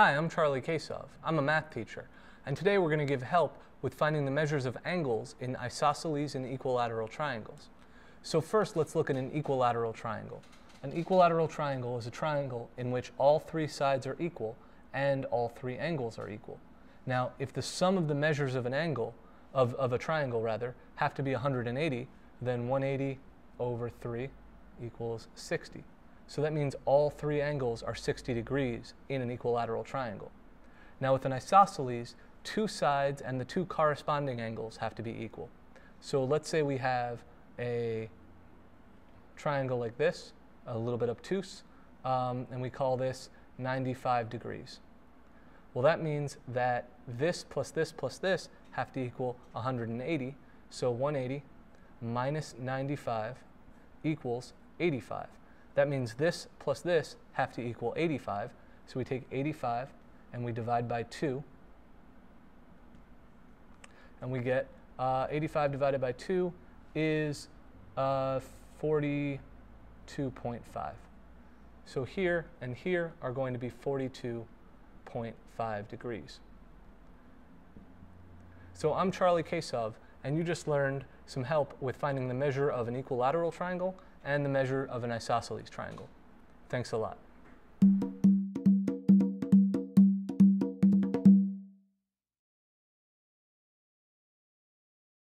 Hi, I'm Charlie Kasov. I'm a math teacher, and today we're going to give help with finding the measures of angles in isosceles and equilateral triangles. So first, let's look at an equilateral triangle. An equilateral triangle is a triangle in which all three sides are equal and all three angles are equal. Now, if the sum of the measures of an angle, of, of a triangle rather, have to be 180, then 180 over 3 equals 60. So that means all three angles are 60 degrees in an equilateral triangle. Now with an isosceles, two sides and the two corresponding angles have to be equal. So let's say we have a triangle like this, a little bit obtuse, um, and we call this 95 degrees. Well, that means that this plus this plus this have to equal 180. So 180 minus 95 equals 85. That means this plus this have to equal 85. So we take 85 and we divide by 2. And we get uh, 85 divided by 2 is uh, 42.5. So here and here are going to be 42.5 degrees. So I'm Charlie Kasov, and you just learned some help with finding the measure of an equilateral triangle and the measure of an isosceles triangle. Thanks a lot.